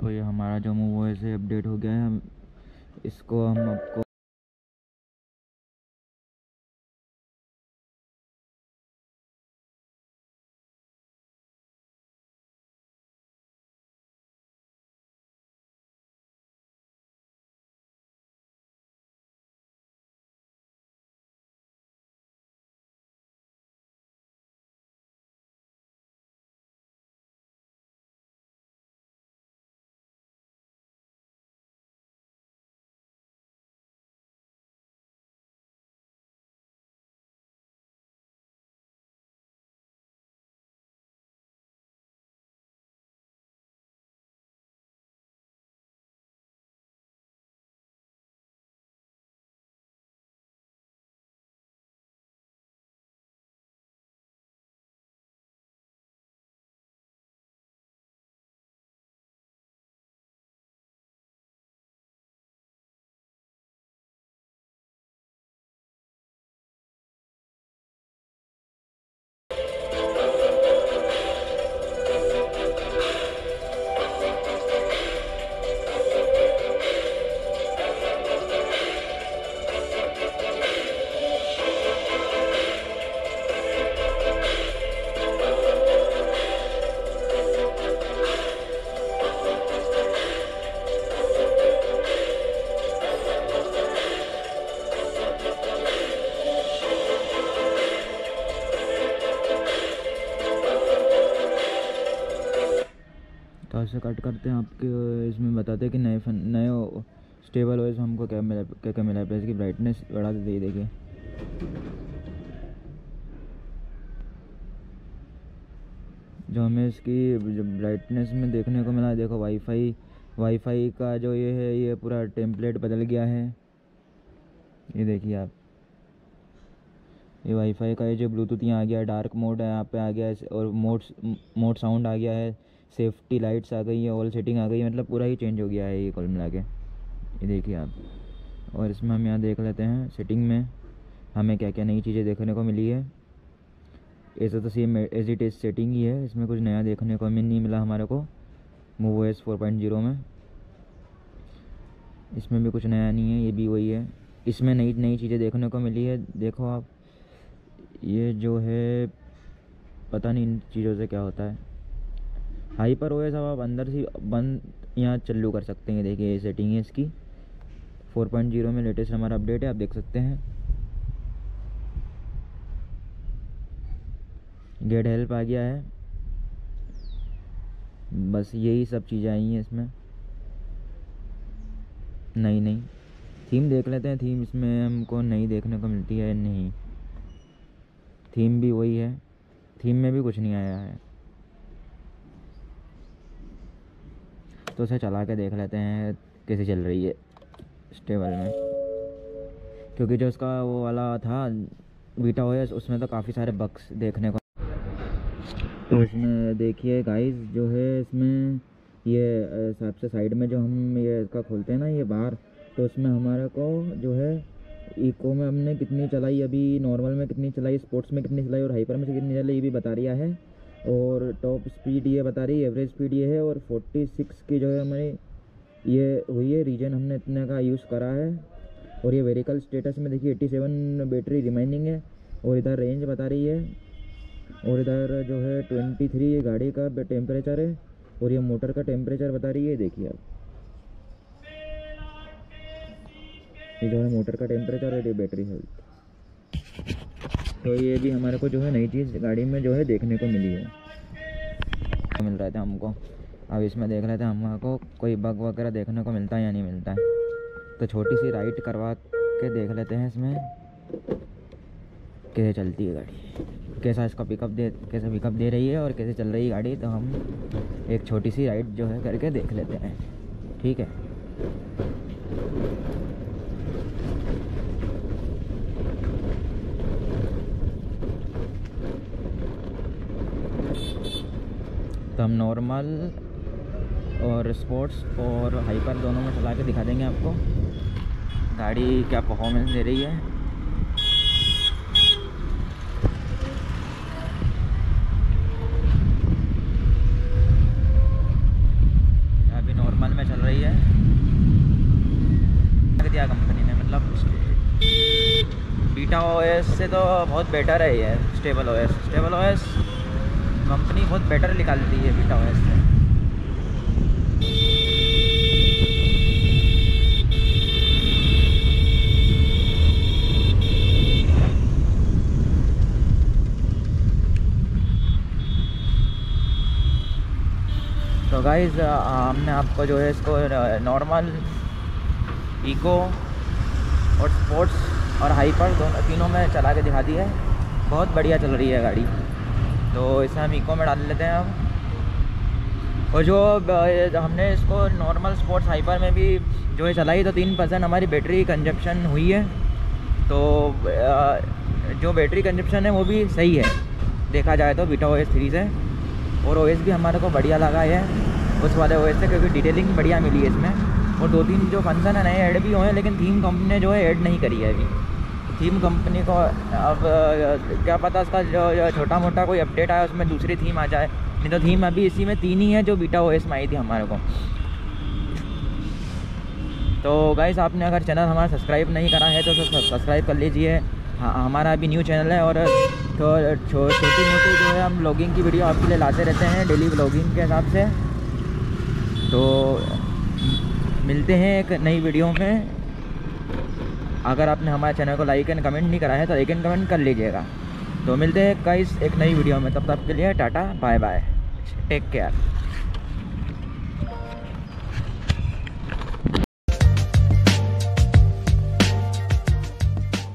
तो ये हमारा जो मूव है अपडेट हो गया है। हम इसको हम आपको ऐसे कट करते हैं आपके, इसमें बताते हैं कि नए फन, नए स्टेबल ओएस हमको क्या मिला, क्या क्या मिला है, इसकी ब्राइटनेस बढ़ा देते ये देखिए। जो हमें इसकी, जो ब्राइटनेस में देखने को मिला, देखो वाईफाई वाईफाई का जो ये है, ये पूरा टेम्पलेट बदल गया है। ये देखिए आप। ये वाईफाई का ये जो ब्लूटूथ यहाँ आ गया है डार्क मोड है, यहाँ पे आ गया है और मोड मोड साउंड आ गया है। सेफ्टी लाइट्स आ गई है ऑल सेटिंग आ गई है मतलब पूरा ही चेंज हो गया है ये कुल मिला के ये देखिए आप। और इसमें हम यहाँ देख लेते हैं सेटिंग में, हमें क्या क्या नई चीज़ें देखने को मिली है। ऐसा तो same as it is setting ही है, इसमें कुछ नया देखने को हमें नहीं मिला हमारे को move S four point zero में। इसमें भी कुछ नया नहीं है, ये भी वही है। इसमें नई नई चीज़ें देखने को मिली है, देखो आप। ये जो है, पता नहीं इन चीज़ों से क्या होता है। हाइपर ओएस अब आप अंदर से बंद यहाँ चालू कर सकते हैं। देखिए, ये सेटिंग है इसकी। 4.0 में लेटेस्ट हमारा अपडेट है, आप देख सकते हैं। गेट हेल्प आ गया है। बस यही सब चीज़ें आई हैं इसमें। नहीं नहीं। थीम देख लेते हैं। थीम इसमें हमको नई देखने को मिलती है, नहीं। थीम भी वही है। थीम में भी कुछ नहीं आया है। तो उसे चला के देख लेते हैं कैसे चल रही है स्टेबल में। क्योंकि जो उसका वो वाला था बीटा ओएस उसमें तो काफ़ी सारे बक्स देखने को तो इसमें देखिए गाइस जो है इसमें ये सबसे साइड में जो हम ये इसका खोलते हैं ना ये बाहर तो उसमें हमारे को जो है इको में हमने कितनी चलाई अभी नॉर्मल में कितनी चलाई स्पोर्ट्स में कितनी चलाई और हाइपर में से कितनी चलाई ये भी बता रहा है। और टॉप स्पीड ये बता रही है एवरेज स्पीड ये है और 46 की जो है हमारी ये हुई है रीजन हमने इतने का यूज़ करा है। और ये वेरिकल स्टेटस में देखिए 87 बैटरी रिमाइनिंग है और इधर रेंज बता रही है। और इधर जो है 23 ये गाड़ी का टेम्परेचर है और ये मोटर का टेम्परेचर बता रही है, देखिए आप। ये जो है मोटर का टेम्परेचर और ये बैटरी हेल्थ तो ये भी हमारे को जो है नई चीज़ गाड़ी में जो है देखने को मिली है। मिल रहा था हमको। अब इसमें देख रहे थे हमको कोई बग वगैरह देखने को मिलता है या नहीं मिलता है। तो छोटी सी राइड करवा के देख लेते हैं इसमें। कैसे चलती है गाड़ी? कैसा इसका पिकअप दे, कैसे पिकअप दे रही है और कैसे चल रही है गाड़ी तो हम एक छोटी सी राइड जो है करके देख लेते हैं। ठीक है? तो हम नॉर्मल और स्पोर्ट्स और हाइपर दोनों में चला के दिखा देंगे आपको। गाड़ी क्या परफॉर्मेंस दे रही है। अभी नॉर्मल में चल रही है। दिया कंपनी ने मतलब बीटा ओएस से तो बहुत बेटर है ये stable OS stable OS company बहुत बेटर निकालती है बीटा ओएस से। तो गाइज़ हमने आपको जो है इसको नॉर्मल इको और स्पोर्ट्स और हाइपर दोनों तीनों में चला के दिखा दी है। बहुत बढ़िया चल रही है गाड़ी। तो इसे हम इको में डाल लेते हैं अब। और जो हमने इसको नॉर्मल स्पोर्ट्स हाइपर में भी जो है चलाई तो तीन परसेंट हमारी बैटरी कंजप्शन हुई है। तो जो बैटरी कंजप्शन है वो भी सही है। देखा जाए तो बीटा ओ एस थ्री से और ओएस भी हमारे को बढ़िया लगा है। उस वाले ओएस से क्योंकि डिटेलिंग बढ़िया मिली है इसमें। और दो तीन जो फ़ंक्शन है नए ऐड भी हुए हैं, लेकिन थीम कंपनी ने जो है ऐड नहीं करी है अभी। थीम कंपनी को, अब क्या पता उसका जो छोटा मोटा कोई अपडेट आया, उसमें दूसरी थीम आ जाए। नहीं तो थीम अभी इसी में तीन ही है जो बीटा ओ में आई थी हमारे को। तो गाइस आपने अगर चैनल हमारा सब्सक्राइब नहीं करा है तो सब्सक्राइब कर लीजिए। हाँ हमारा अभी न्यू चैनल है और छोटी मोटी जो है, हम ब्लॉगिंग की वीडियो आपके लिए लाते रहते हैं डेली ब्लॉगिंग के हिसाब से। तो मिलते हैं एक नई वीडियो में। अगर आपने हमारे चैनल को लाइक एंड कमेंट नहीं करा है तो लाइक एंड कमेंट कर लीजिएगा। तो मिलते हैं कई एक नई वीडियो में, तब तक के लिए tata, bye bye. Take care.